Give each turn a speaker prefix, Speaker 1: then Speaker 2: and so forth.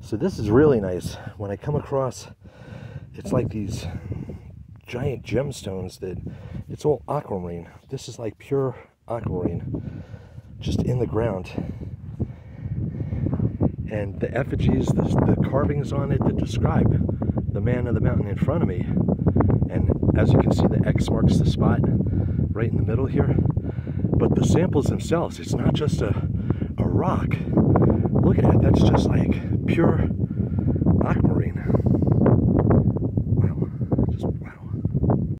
Speaker 1: So this is really nice. When I come across, it's like these giant gemstones that it's all aquamarine. This is like pure aquamarine, just in the ground. And the effigies, the, the carvings on it that describe the man of the mountain in front of me. And as you can see, the X marks the spot right in the middle here. But the samples themselves, it's not just a, a rock. Look at it, that's just like pure aquamarine.